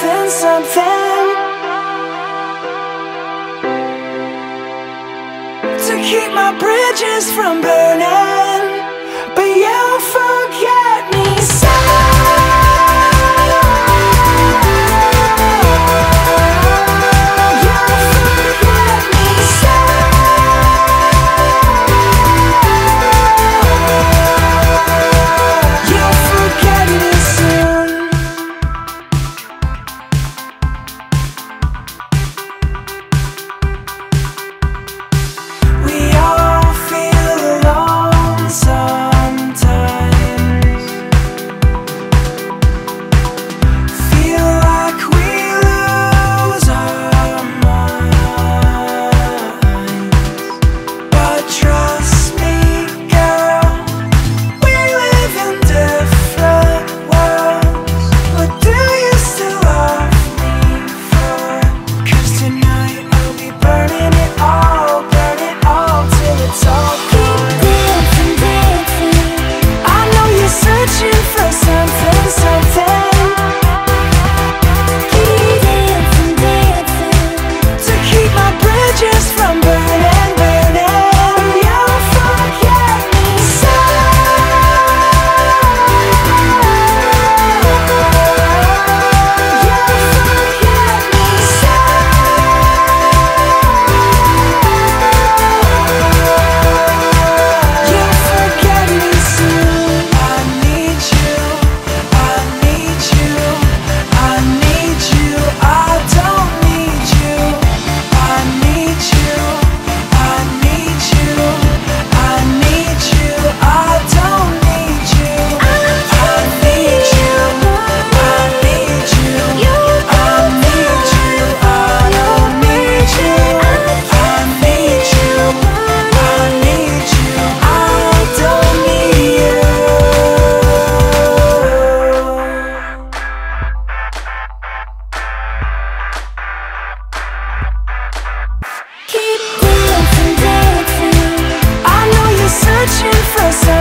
something, something To keep my bridges searching for some.